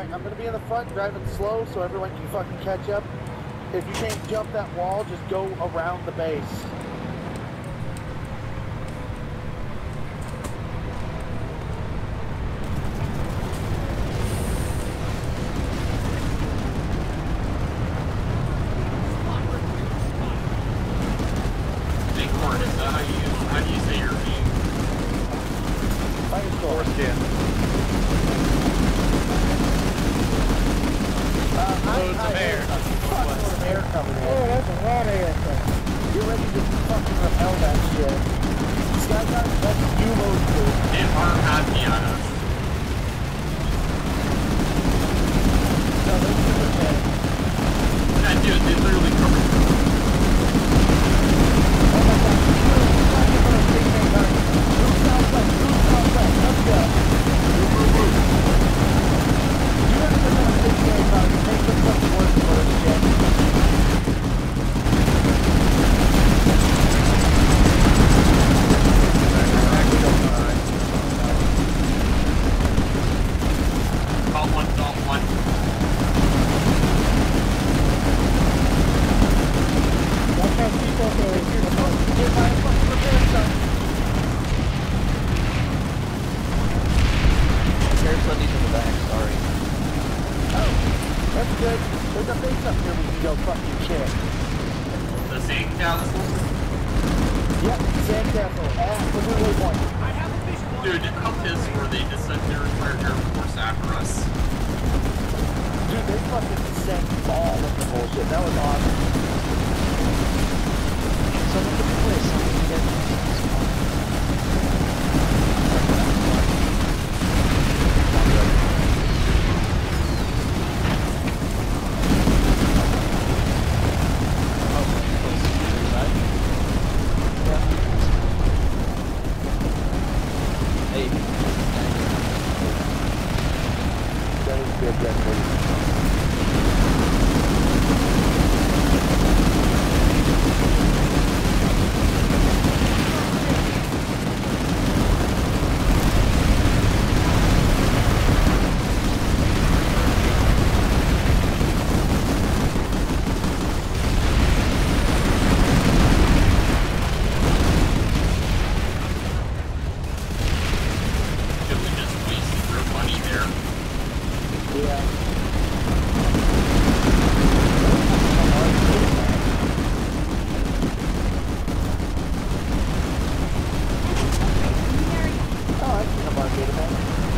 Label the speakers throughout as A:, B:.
A: in the front driving slow so everyone can fucking catch up. If you can't jump that wall, just go around the base.
B: That uh, how you, how do you say your name?
C: Foreskin.
A: Uh, I-
C: Loads of
A: I-
C: air.
A: Fuckload of air coming in.
D: Oh, that's a lot of air coming.
A: You're ready to fucking repel that shit. Skydive, that's you mode two.
B: And our happy on us.
A: No, those two are dead.
B: Yeah, dude, they literally covered
A: Oh my god, you're fucking on a big man target. Move southwest, move southwest, let's go. Move, move, move. You have to put on a big man target, make some fucking work for this shit.
B: Call one, call one.
D: Watch out, people there.
A: Get my fucking repair stuff.
C: There's Sundies in the back, sorry.
A: Oh, that's good. There's a base up here we can go fucking check.
B: The same council.
A: Yep, Sandcastle, at the new waypoint.
B: Dude, how pissed were they to send their entire air force after us?
A: Dude, they fucking sent all of the bullshit. That was awesome.
C: Someone could play something together. Hey,
A: That is good, that is.
B: Dude, we just wasted their money there.
A: Yeah. Oh, I see Hamar Data Bank. Uh,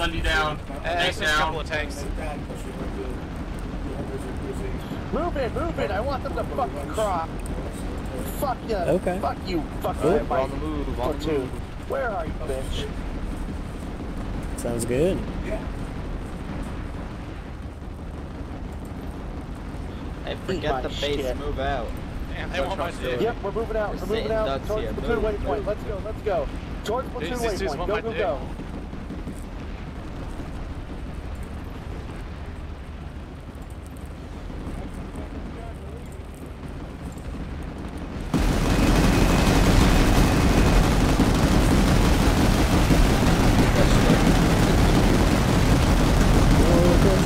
A: Sundy down. Uh,
B: Tank
C: there's a couple
B: down.
C: of tanks.
A: Move it, move it! I want them to fucking crop. Fuck you.
E: Okay.
A: Fuck you. Fuck you.
C: We're on the move, on the move.
A: Where are you, bitch?
E: Sounds good.
F: Hey,
A: my
F: forget the base,
A: shit.
F: move out.
C: Damn, they want my dick.
A: Yep, we're moving out.
F: We're
A: We're moving out towards
F: here.
A: platoon
F: Move,
A: waypoint.
F: move.
A: Let's go. Let's go. Towards platoon
C: These- these
A: waypoint.
C: want
A: Go, go, go.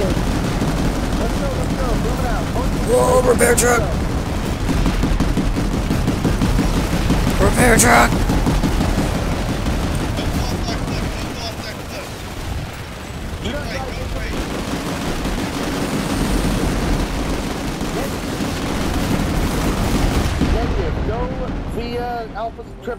A: Let's go. Let's go. Moving out. Towards the
E: Whoa, repair truck! Repair truck!
A: Negative. Trip